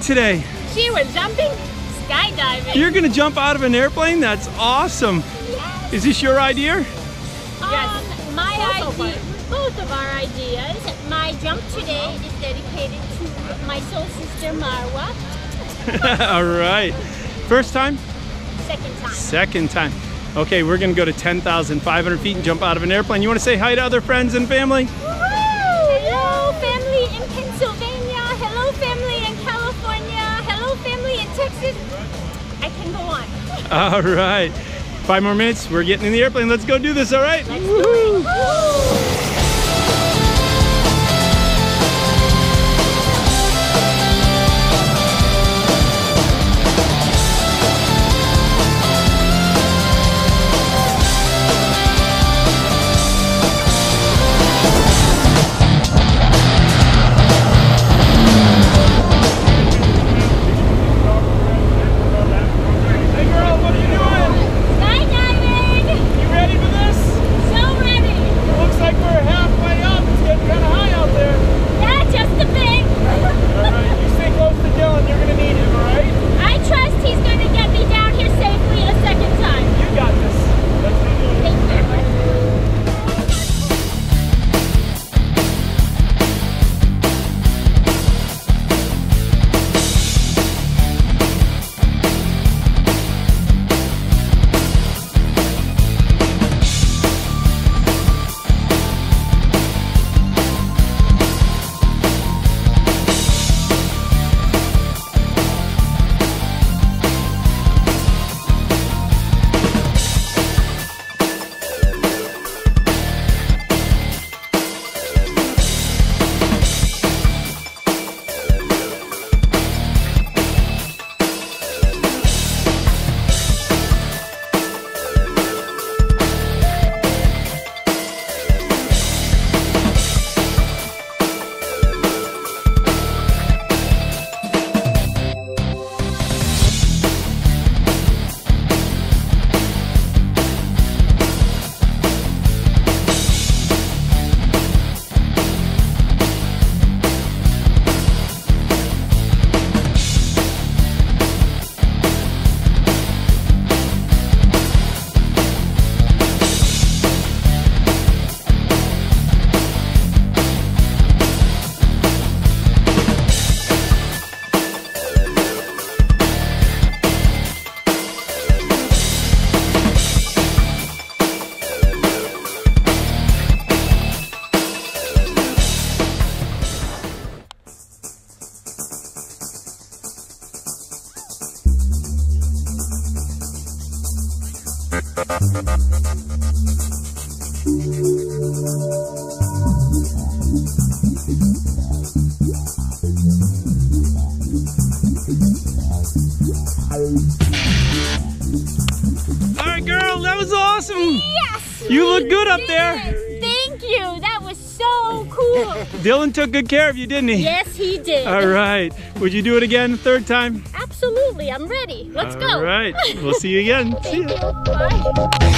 today? She was jumping, skydiving. You're gonna jump out of an airplane? That's awesome. Yes. Is this your idea? Um, my idea, both of our ideas. My jump today is dedicated to my soul sister Marwa. All right. First time? Second time. Second time. Okay, we're gonna go to 10,500 feet and jump out of an airplane. You wanna say hi to other friends and family? Hello, family in Pennsylvania. Hello, family in California. Hello, I can go on. All right. Five more minutes. We're getting in the airplane. Let's go do this, all right? All right, girl, that was awesome. Yes. You look good up there. Thank you. That was so cool. Dylan took good care of you, didn't he? yes, he did. All right. Would you do it again the third time? Absolutely. I'm ready. Let's go. All right. We'll see you again. See you. Bye.